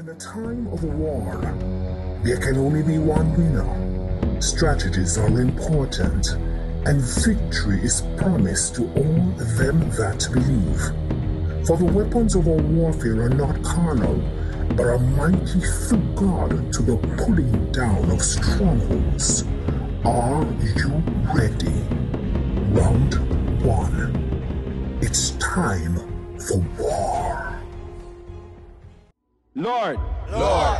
In a time of war, there can only be one winner. Strategies are important, and victory is promised to all them that believe. For the weapons of our warfare are not carnal, but are mighty through God to the pulling down of strongholds. Are you ready? Round one. It's time for war. Lord, Lord,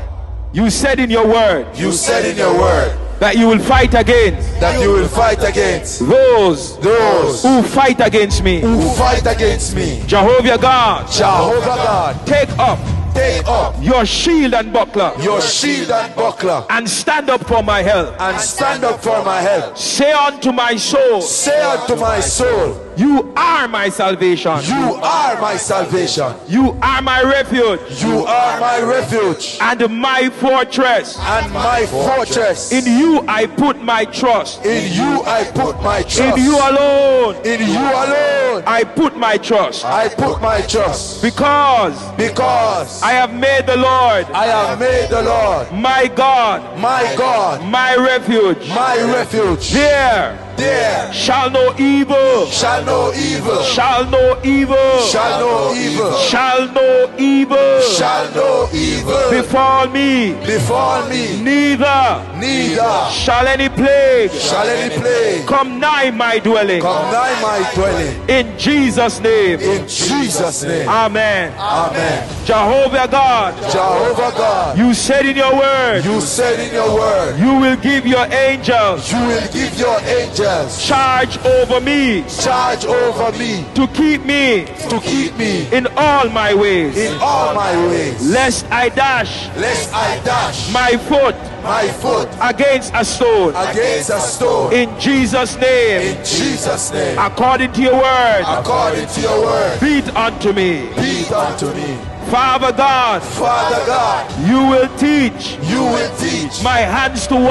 you said in your word you said in your word that you will fight against that you will fight against those those who fight against me. who fight against me. Jehovah God, Jehovah God, take up take up your shield and buckler your shield and buckler and stand up for my help. and stand up for my help. Say unto my soul, Say unto my soul, You are my salvation. You are my salvation. You are my refuge You are my refuge and my fortress. and my fortress. In you I put my trust. In you I put my trust. In you alone In you alone I put my trust. I put my trust. Because Because I have made the Lord I have made the Lord my God, my God, my refuge. my refuge. There There shall no evil, shall no evil, shall no evil, shall no evil, shall no evil shall no evil befall me. befall me. Neither Neither shall any plague shall any plague come nigh my dwelling. come nigh my dwelling. In Jesus' name. In Jesus' name. Amen. Amen. Jehovah God, Jehovah God, you said in your word, you said in your word, you will give your angels you will give your angels charge over me charge over me to keep me to keep me in all my ways, in all my ways, lest I dash lest I dash my foot my foot against a stone. against a stone. In Jesus' name, In Jesus' name, according to your word, according to your word, be it unto me. be it unto me. Father God, Father God, you will teach you will teach my hands to war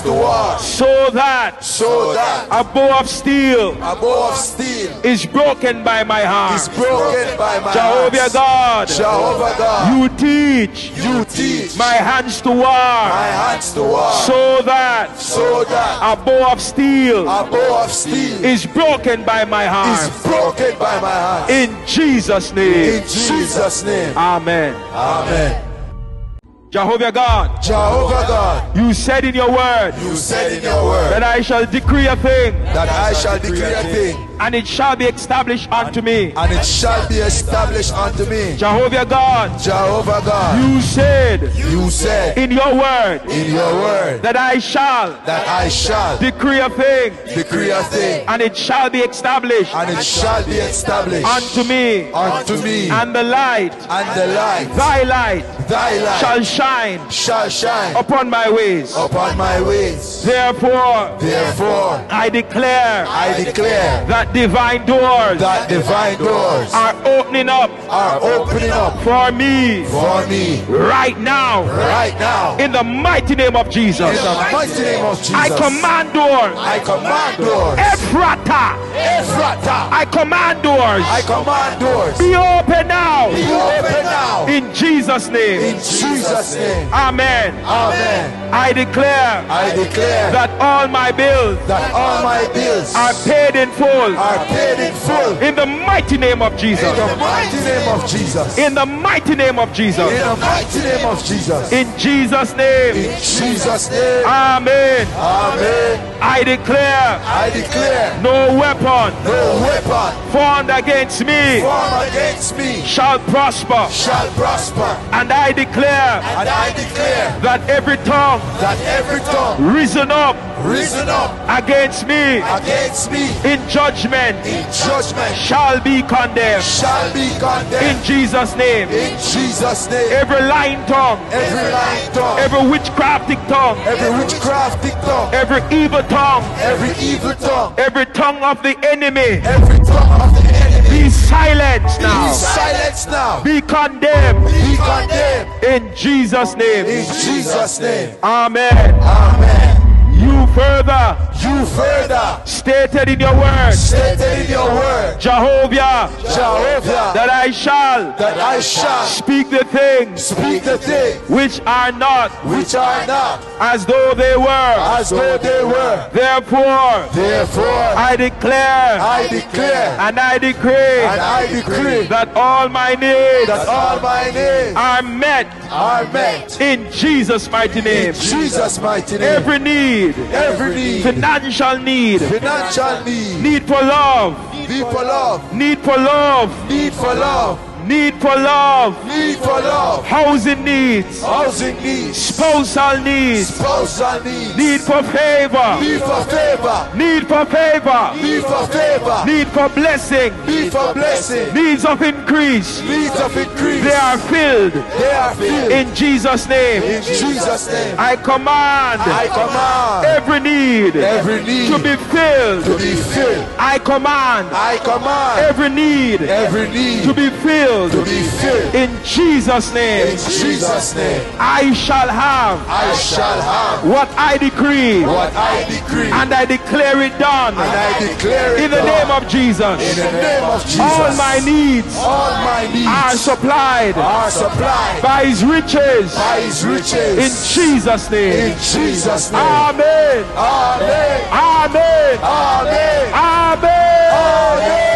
my to war so that so that a bow of steel a bow of steel is broken by my heart. is broken by my Jehovah hands. God, Jehovah God, you teach you teach my hands to war my hands to war so that so that a bow of steel a bow of steel is broken by my hand. is broken by my hands. In Jesus' name. In Jesus' name. Amen. Amen. Jehovah God, Jehovah God, you said in your word you said in your word that I shall decree a thing. that I shall decree a thing and it shall be established unto me. and it shall be established unto me. Jehovah God, Jehovah God, you said you said in your word in your word that I shall that I shall decree a thing decree a thing and it shall be established and it shall be established unto me. unto me And the light, and the light thy light, thy light shall shine shall shine upon my ways. upon my ways. Therefore, Therefore, I declare I declare that divine doors that divine doors are opening up are opening up for me for me right now right now. in the mighty name of Jesus. In the mighty name of Jesus, I command doors. I command doors. Ephphatha. Ephphatha. I command doors. I command doors. Be open now. Be open now. In Jesus' name. In Jesus' name. Amen. Amen. I declare I declare that all my bills that all my bills are paid in full. Are paid in full. In the mighty name of Jesus. In the mighty name of Jesus. In the mighty name of Jesus. In the mighty name of Jesus. In Jesus' name. In Jesus' name. Amen. Amen. I declare I declare no weapon no weapon formed against me formed against me shall prosper. shall prosper. And I declare And I declare that every tongue that every tongue risen up risen up against me against me in judgment in judgment shall be condemned. shall be condemned In. Jesus' name. In Jesus' name. Every lying tongue, Every lying tongue, every witchcrafting tongue, every witchcrafting tongue, every evil tongue, every evil tongue, every tongue of the enemy every tongue of the enemy be silenced now. be silenced now. Be condemned Be condemned. in Jesus' name. In Jesus' name. Amen. Amen. Further you further stated in your word, stated in your word, Jehovah, Jehovah, that I shall that I shall speak the things speak the things which are not which are not as though they were. as though they were. Therefore, Therefore, I declare I declare and I decree and I decree that all my needs that all my needs are met are met in Jesus' mighty in name. Jesus' mighty name. Every need, Every need, financial need, financial need, need for love, need for love, need for love, need for love, need for love, need for love, housing needs, housing needs, spousal needs, spousal needs, need for favor, need for favor, need for favor, need for favor, need for blessing, need for blessing, needs of increase. needs of increase. They are filled. They are filled. In Jesus' name. in Jesus' name. I command I command every need every need to be filled. to be filled. I command I command every need every need to be filled to be filled in Jesus' name. in. Jesus' name. I shall have I shall have what I decree what I decree and and I declare it done I declare it in the done. name of Jesus. in the name of Jesus. All my needs all my needs are supplied are supplied by his riches by His riches in Jesus' name. in Jesus' name. Amen. Amen. Amen. Amen. Amen. Amen.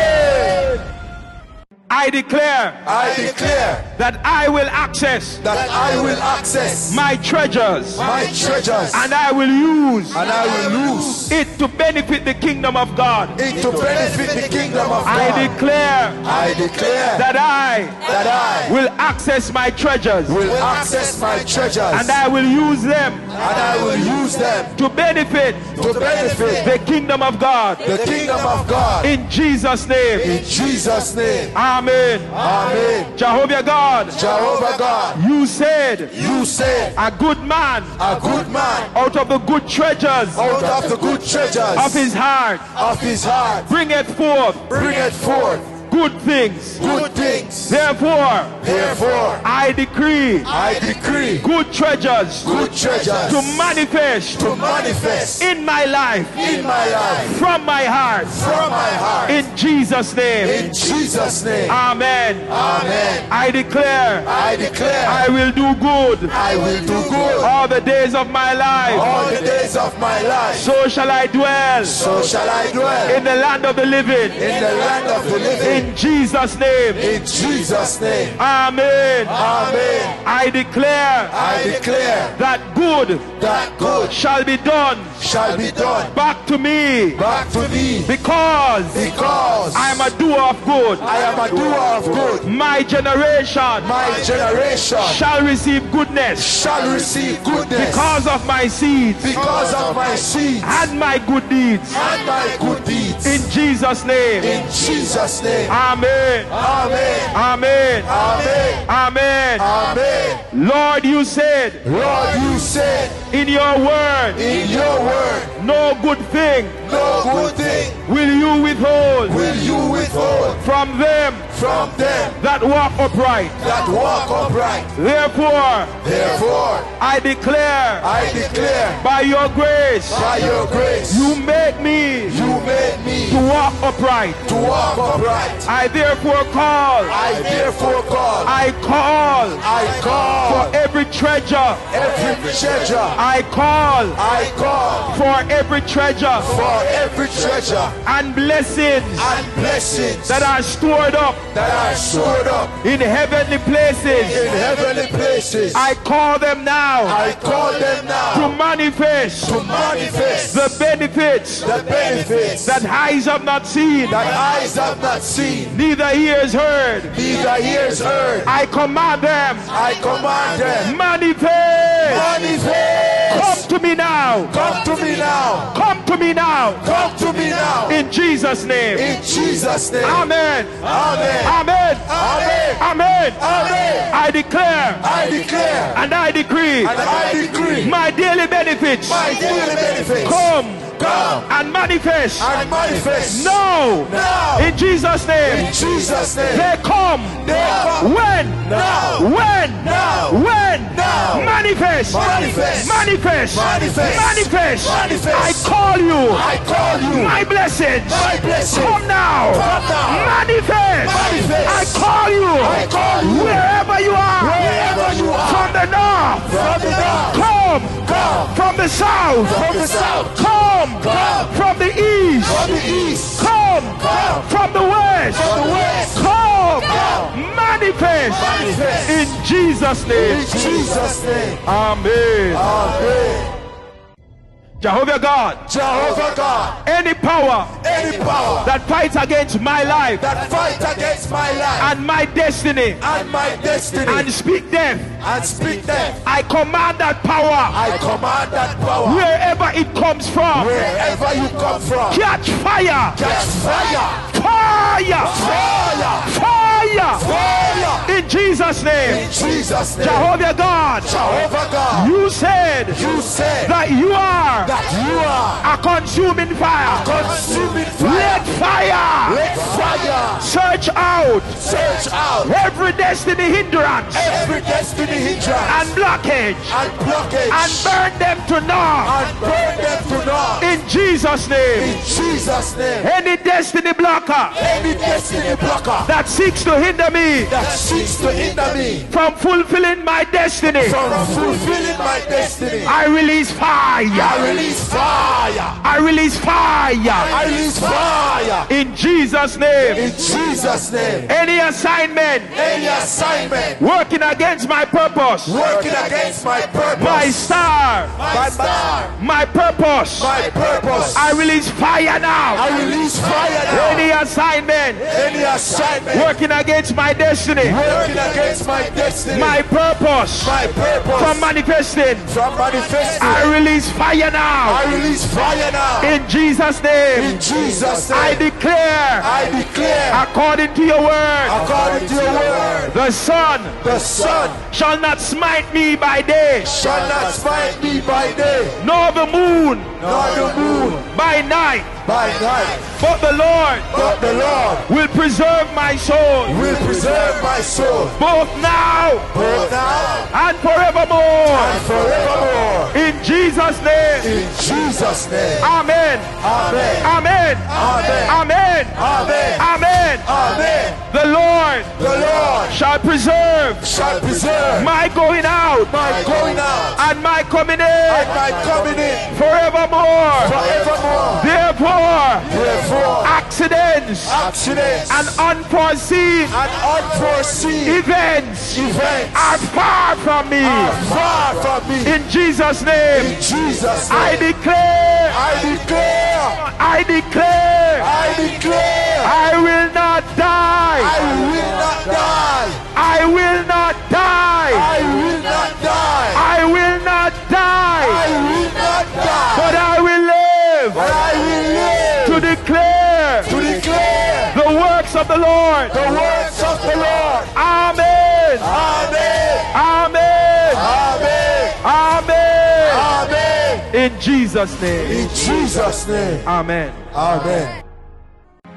I declare. I declare that I will access that I will access my treasures my treasures and I will use and I will lose it to benefit the kingdom of God. it to benefit the kingdom of God I declare I declare that I that I will access my treasures will access my treasures and I will use them and I will use them to benefit to benefit the kingdom of God. the kingdom of God. In Jesus' name. In Jesus' name. Amen. Amen. Jehovah God, Jehovah God, you said you said a good man a good man out of the good treasures out of the good treasures of his heart of his heart Bring it forth Bring it forth good things. good things. Therefore, Therefore, I decree I decree good treasures good treasures to manifest to manifest in my life in my life from my heart. from my heart. In Jesus' name. In Jesus' name. Amen. Amen. I declare I declare I will do good I will do good all the days of my life. all the days of my life. So shall I dwell So shall I dwell in the land of the living. in the land of the living. In Jesus' name. In Jesus' name. Amen. Amen. I declare I declare that good that good shall be done shall be done back to me back to me because because I am a doer of good. I am a doer of good. My generation My generation shall receive goodness shall receive goodness because of my seeds because of my seeds and my good deeds. and my good deeds. In Jesus' name. In Jesus' name. Amen. Amen. Amen. Amen. Amen. Amen. Lord, you said Lord, you said in your word, in your word, no good thing no good thing will you withhold will you withhold from them from them that walk upright. that walk upright. Therefore, Therefore, I declare I declare by your grace, by your grace, you make me you made me to walk upright. to walk upright. I therefore call, I therefore call, I call I call for every treasure. every treasure. I call I call for every treasure for every treasure and blessings and blessings that are stored up that I stored up in heavenly places. in heavenly places. I call them now I call them now to manifest to manifest the benefits the benefits that eyes have not seen, that eyes have not seen, neither ears heard. neither ears heard. I command them, I command them, manifest. manifest. Come to me now. Come to me now. Come to me now. Come to me now. In Jesus' name. In Jesus' name. Amen. Amen. Amen. Amen. Amen. Amen. I declare I declare and I decree and I decree my daily benefits my daily benefits come come and manifest and manifest now now in Jesus' name. in Jesus' name. They come They come when now. when Now. when Now. manifest Manifest. manifest Manifest. manifest Manifest. I call you I call you my blessings My blessings. come now Come now. manifest Manifest. I call you I call you wherever you are wherever you are from the north from the north. come Come from the south from the south. come Come. from the east From the east. come Come. from the west From the west. come manifest Manifest. in Jesus In name Jesus' name. amen Amen. Jehovah God. Jehovah God, any power any power that fights against my life that fight against my life and my destiny and my destiny and speak death and speak death, I command that power I command that power wherever it comes from. wherever you come from. catch fire. Catch fire, fire. Fire, fire. Fire. In Jesus name. In Jesus' name. Jehovah God. Jehovah God, you said you said that you are that you are a consuming fire. A consuming let fire. fire Let fire search out search out every destiny hindrance every destiny hindrance and blockage and blockage and burn them to naught and burn them to naught. in Jesus name In Jesus' name. any destiny blocker Any destiny blocker that seeks to hinder me that seeks to hinder me from fulfilling my destiny from fulfilling my destiny, I release fire. I release fire. I release fire I release fire. in Jesus name In Jesus' name. any assignment Any assignment working against my purpose working against my purpose, my star my star, my purpose. My purpose, I release fire now. I release fire now. any assignment Any assignment. working against my destiny. Working against my destiny, my purpose. My purpose, from manifesting. From manifesting, I release fire now. I release fire now. in Jesus name. In Jesus' name, I declare. I declare, according to your word. According to your word, the sun the sun shall not smite me by day. shall not smite me by day, nor the moon. Nor the moon by night by night. but the Lord But the Lord will preserve my soul will preserve my soul both now both now and forevermore and forevermore. in Jesus name In Jesus' name. amen Amen. amen Amen. amen Amen. amen Amen. the Lord The Lord shall preserve shall preserve my going out my going out and my coming in. and my coming in forevermore forevermore. Therefore Therefore, accidents accidents and unforeseen and unforeseen events events are far from me far from me. in Jesus name In Jesus' I declare I declare, I declare I declare, I will not die I will not die. I will not die I will not die. I will of the Lord the works of the Lord. Amen Amen. Amen Amen. Amen Amen. in Jesus name In Jesus' name. Amen Amen.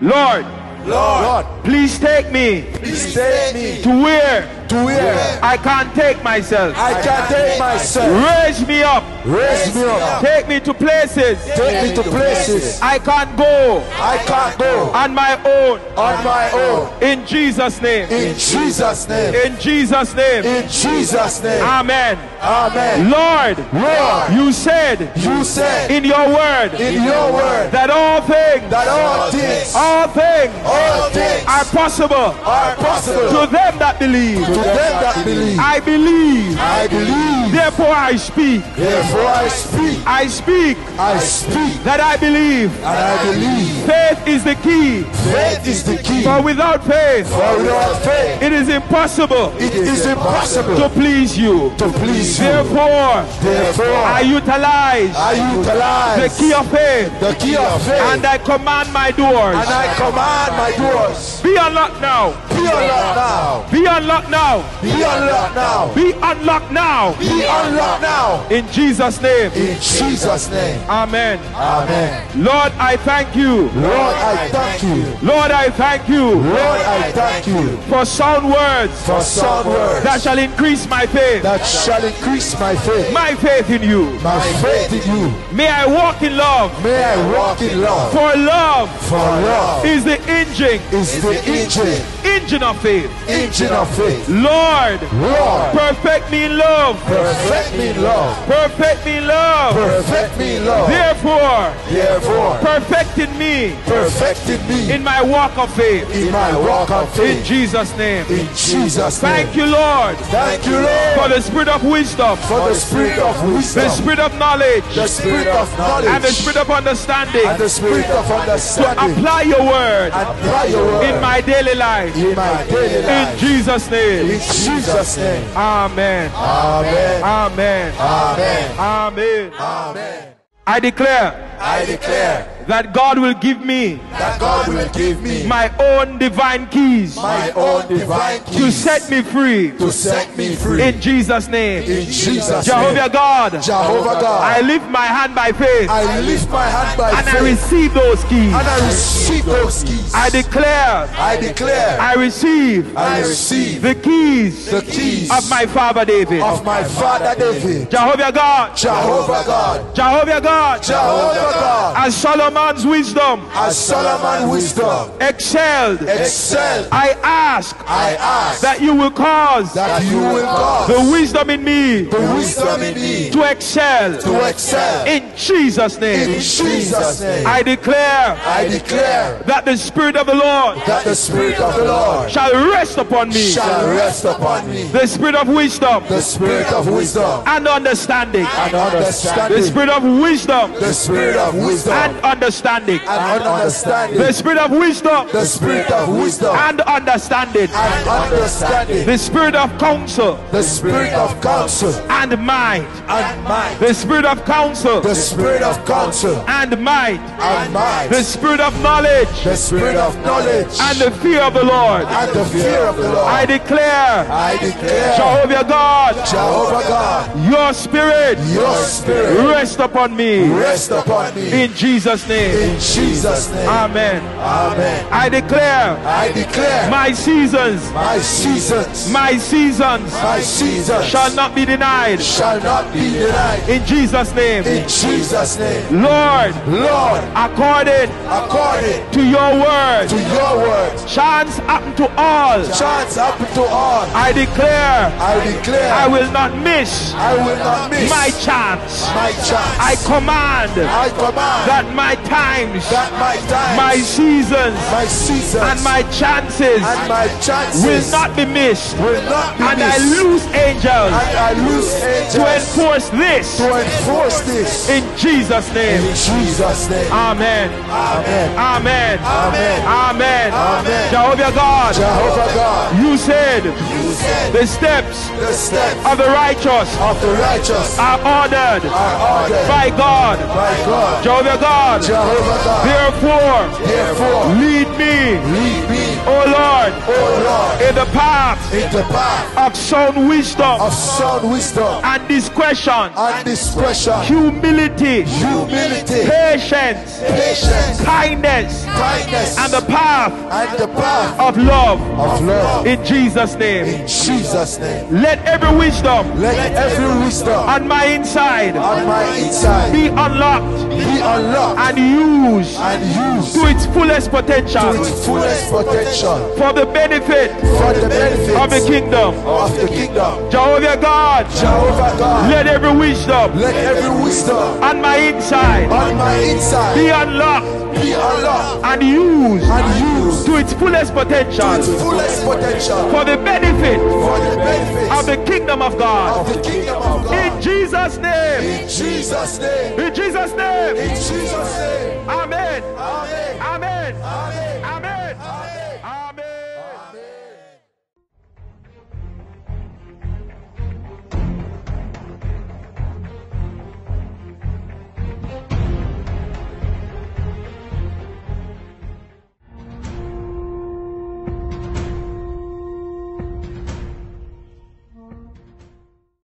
Lord Lord, please take me please take me to where to where I can't take myself I can't take myself. raise me up Raise me up. take me to places Take me to places I can't go I can't go on my own on my own. in Jesus name In Jesus' name. in Jesus name In Jesus' name. Amen Amen. Lord Lord, you said you said in your word in your word that all things that all things, all things all things are possible are possible to them that believe to them that believe. I believe I believe. therefore I speak Therefore I speak. I speak I speak that I believe and I believe. faith is the key Faith is the key. for without faith For without faith, it is impossible it is impossible to please you to please you. therefore Therefore, I utilize I utilize the key of faith the key of faith and I command my doors and I command my doors be unlocked now be unlocked now. be unlocked now now. Be unlocked now. Be unlocked now. Be unlocked now. In Jesus' name. In Jesus' name. Amen. Amen. Lord, I thank you. Lord, I thank you. Lord, I thank you Lord, I thank you for sound words for sound words that shall increase my faith. that shall increase my faith. My faith in you. My faith in you. May I walk in love. May I walk in love. For love For love is the engine, is the engine, engine of faith. engine of faith. Lord, Lord, perfect me in love. perfect me in love. Perfect me in love. Perfect me in love. Therefore, Therefore, perfect in me perfect in me in my walk of faith. in my walk of faith. In. Jesus' name. In Jesus' name. Thank you, Lord, Thank you, Lord, for the spirit of wisdom, for the spirit of wisdom, the spirit of knowledge, the spirit of knowledge, and the spirit of understanding and the spirit of understanding. to apply your word apply your word in my daily life. in my daily life. In. Jesus' name. In Jesus' name. Amen. Amen. Amen. Amen. Amen. Amen. I declare I declare that God will give me that God will give me my own divine keys my own divine keys to set me free. to set me free. In Jesus' name. In Jesus' Jehovah name. God, Jehovah God. I lift my hand by faith I lift my hand by and I faith receive those keys. and I receive those keys. I declare I declare I receive I receive the keys the keys of my father David. of my father David. Jehovah God, Jehovah God. Jehovah God, Jehovah God. as Solomon's wisdom As Solomon's wisdom excelled, excelled, I ask I ask that you will cause that you will cause the wisdom in me the wisdom in me to excel to excel. in Jesus' In name. Jesus' name. I declare I declare that the Spirit of the Lord that the Spirit of the Lord shall rest upon me, shall rest upon me. the Spirit of wisdom The Spirit of wisdom and understanding, and the. Spirit of wisdom The Spirit of wisdom and understanding, and understanding. the Spirit of wisdom. The Spirit of wisdom. And understanding, and understanding. the Spirit of counsel. The Spirit of counsel. And might, and might. the Spirit of counsel. The Spirit of counsel. And might, and might. the Spirit of knowledge. The Spirit of knowledge. And the fear of the Lord. and the fear of the Lord. I declare, I declare, Jehovah God, Jehovah God, your Spirit. Your Spirit. Rest upon me. Rest upon me. in Jesus' name. In Jesus' name. Amen. Amen. I declare I declare my seasons, my seasons, my seasons my seasons shall not be denied shall not be denied. in Jesus' name. In Jesus' name. Lord, Lord, according according to your word, to your word, chance happen to all. chance happen to all. I declare I declare I will not miss I will not miss my chance. my chance. I command I command that my times, my time, my seasons, my seasons, and my chances and my chances will not be missed. will not be And I lose angels and I lose to enforce this to enforce this in Jesus' in name. Jesus' name. Amen. Amen. Amen. Amen. Amen. Amen. Jehovah God, Jehovah God, you said you said the steps the steps of the righteous of the righteous are ordered are ordered by God. by God, Jehovah God, therefore, therefore, lead me, lead me, O Lord, O Lord, in the path in the path of sound wisdom of sound wisdom and discretion, and discretion, humility, humility, patience, patience, kindness, kindness, and the path and the path of love. of love. In Jesus' name. In Jesus' name. Let every wisdom Let every wisdom on my inside on my inside be unlocked be unlocked and used and used to its fullest potential, to its fullest potential for the benefit for the benefit of the kingdom. of the kingdom. Jehovah God, Jehovah God, let every wisdom let every wisdom on my inside on my inside be unlocked be unlocked and used and used to its fullest to potential its fullest potential for the benefit for the benefit of the kingdom of God. of the kingdom of God. In Jesus' name. In Jesus' name. In Jesus' name. In Jesus' name. Amen. Amen. Amen.